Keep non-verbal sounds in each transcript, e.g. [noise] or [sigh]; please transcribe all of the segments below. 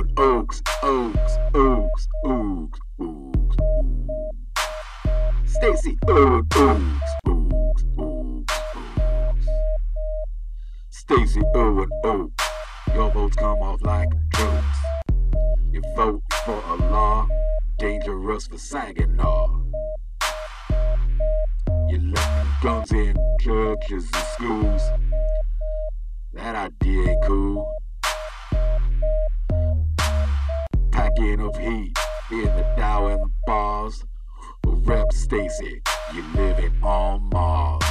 on Oakes, Oakes, Oakes, Oakes. Oogs, Stacy Oakes, Oakes, Oakes, Oakes, Oakes. Stacy Owen Oakes, Your votes come off like drugs. You vote for a law dangerous for Saginaw. You let guns in churches and schools. That idea ain't cool. Up heat in the Dow and the bars. Rep Stacy, you living on Mars.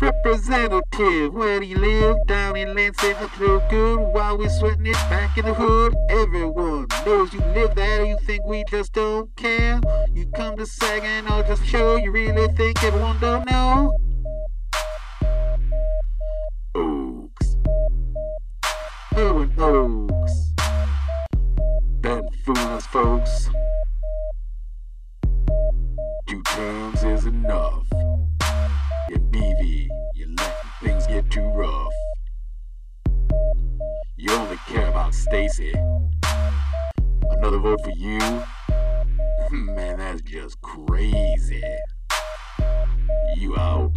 Representative, where do you live? Down in Lansing, up real good. While we sweating it back in the hood, everyone knows you live there. You think we just don't care? You come to Saginaw just show you really think everyone don't know? Oakes. Owen Oakes. Been us, folks. Two terms is enough. In BV, you're letting things get too rough. You only care about Stacy. Another vote for you? [laughs] Man, that's just crazy. You out.